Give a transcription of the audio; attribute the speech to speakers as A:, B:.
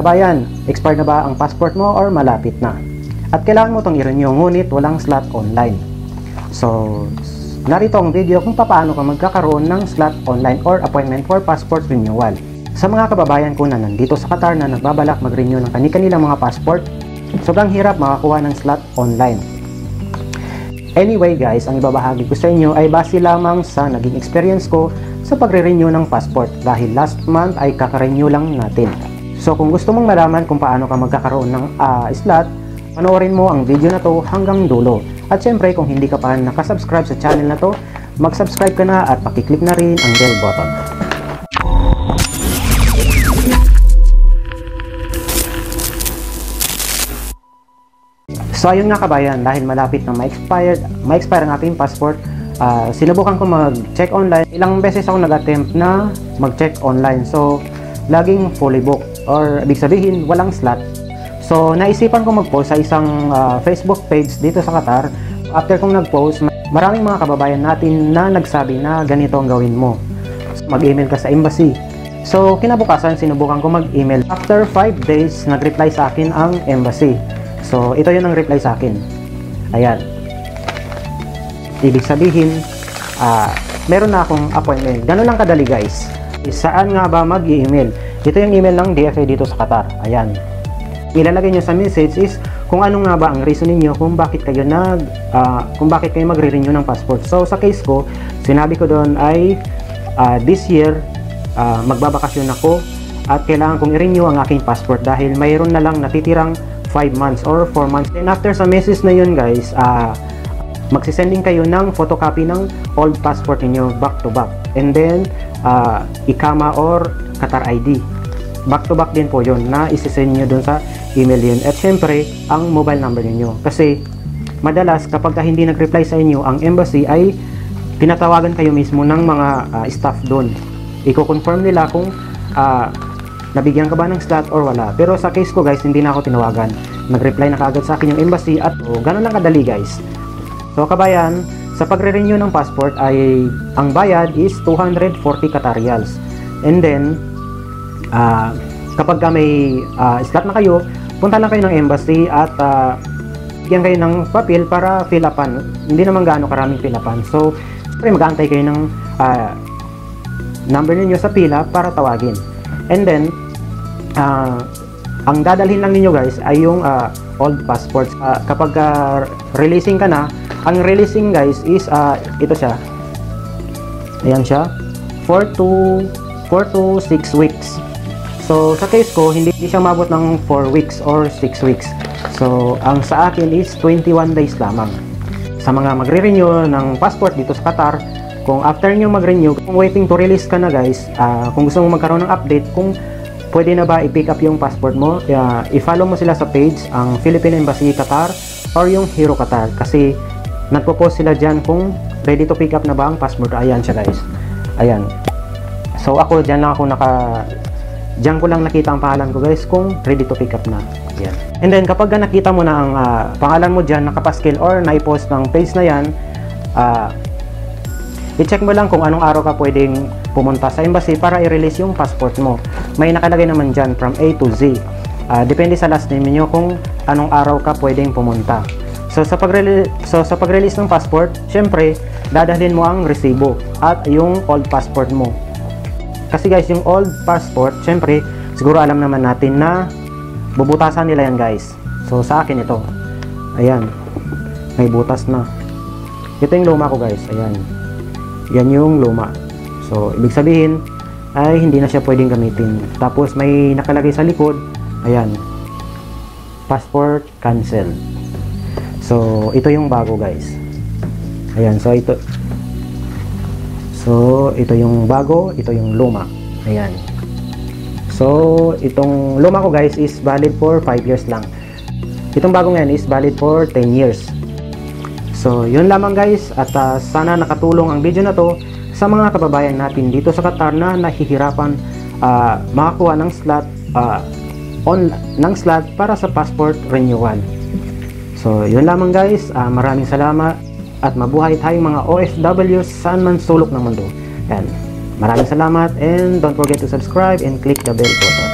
A: Kabayan, expired na ba ang passport mo or malapit na? At kailangan mo itong i-renew ngunit walang slot online. So, narito ang video kung paano ka magkakaroon ng slot online or appointment for passport renewal. Sa mga kababayan ko na nandito sa Qatar na nagbabalak mag-renew ng kani-kanilang mga passport, sobrang hirap makakuha ng slot online. Anyway guys, ang ibabahagi ko sa inyo ay base lamang sa naging experience ko sa pagre-renew ng passport dahil last month ay kaka-renew lang natin. So kung gusto mong malaman kung paano ka magkakaroon ng uh, slot, panoorin mo ang video na to hanggang dulo. At syempre kung hindi ka pa nakasubscribe sa channel na to, mag-subscribe ka na at pakiclick na rin ang bell button. So ayun nga kabayan, dahil malapit na ma-expire ang ating passport, uh, sinubukan ko mag-check online. Ilang beses ako nag-attempt na mag-check online. So laging fully booked or ibig sabihin walang slot. So naisipan ko mag-post sa isang uh, Facebook page dito sa Qatar. After kong nag-post, maraming mga kababayan natin na nagsabi na ganito ang gawin mo. Mag-email ka sa embassy. So kinabukasan sinubukan ko mag-email. After 5 days, nag-reply sa akin ang embassy. So ito yun ang reply sa akin. Ayan. Ibig sabihin, uh, meron na akong appointment. Ganun lang kadali guys. Saan nga ba mag-email? Ito yung email ng DFA dito sa Qatar. Ayan. Ilalagay nyo sa message is kung ano nga ba ang reason ninyo kung bakit kayo nag uh, kung bakit kayo magre-renew ng passport. So sa case ko, sinabi ko doon ay uh, this year uh, magbabakasyon ako at kailangan kong i-renew ang aking passport dahil mayroon na lang natitirang 5 months or 4 months. And after sa message na yun guys, uh, magsisending kayo ng photocopy ng old passport niyo back to back. And then, uh, ikama or Qatar ID. Back to back din po yon na isisend nyo dun sa email yun. At syempre, ang mobile number niyo Kasi, madalas kapag hindi nag-reply sa inyo ang embassy ay tinatawagan kayo mismo ng mga uh, staff doon. Iko-confirm nila kung uh, nabigyan ka ba ng slot or wala. Pero sa case ko guys, hindi na ako tinawagan. Nag-reply na kaagad sa akin yung embassy at oh, ganun lang kadali guys. So kabayan, sa pagre-renew ng passport ay ang bayad is 240 Qatarials. And then, uh, kapag ka may uh, slot na kayo, punta lang kayo ng embassy at uh, kayo ng papel para fill upan. Hindi naman gaano karaming fill upan. So, siyempre mag-aantay kayo ng uh, number niyo sa pila para tawagin. And then, uh, ang dadalhin lang ninyo guys ay yung uh, old passports. Uh, kapag uh, releasing ka na, ang releasing guys is uh, ito siya. Ayan siya. 4 to 4 to 6 weeks. So, sa case ko, hindi, siya mabot ng 4 weeks or 6 weeks. So, ang sa akin is 21 days lamang. Sa mga magre-renew ng passport dito sa Qatar, kung after nyo mag-renew, kung waiting to release ka na guys, uh, kung gusto mo magkaroon ng update, kung pwede na ba i-pick up yung passport mo, uh, i-follow mo sila sa page, ang Philippine Embassy Qatar or yung Hero Qatar. Kasi nagpo-post sila dyan kung ready to pick up na ba ang passport. Ayan siya guys. Ayan. So ako dyan lang ako naka Diyan ko lang nakita ang pangalan ko guys kung ready to pick up na. Yan. And then kapag nakita mo na ang uh, pangalan mo dyan nakapaskil or na-post ng page na yan, uh, i-check mo lang kung anong araw ka pwedeng pumunta sa embassy para i-release yung passport mo. May nakalagay naman dyan from A to Z. Uh, depende sa last name niyo kung anong araw ka pwedeng pumunta. So sa pag-release so, sa pag-release ng passport, syempre, dadalhin mo ang resibo at yung old passport mo. Kasi guys, yung old passport, syempre, siguro alam naman natin na bubutasan nila yan guys. So sa akin ito. Ayan. May butas na. Ito yung luma ko guys. Ayan. Yan yung luma. So ibig sabihin ay hindi na siya pwedeng gamitin. Tapos may nakalagay sa likod. Ayan. Passport cancel. So ito yung bago guys. Ayan. So ito So, ito yung bago, ito yung luma. Ayan. So, itong luma ko guys is valid for 5 years lang. Itong bago ngayon is valid for 10 years. So, yun lamang guys at uh, sana nakatulong ang video na to sa mga kababayan natin dito sa Qatar na nahihirapan uh, makakuha ng slot uh, on ng slot para sa passport renewal. So, yun lamang guys. Uh, maraming salamat at mabuhay tayong mga OFW saan man sulok ng mundo. Yan. Maraming salamat and don't forget to subscribe and click the bell button.